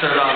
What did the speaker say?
said, on.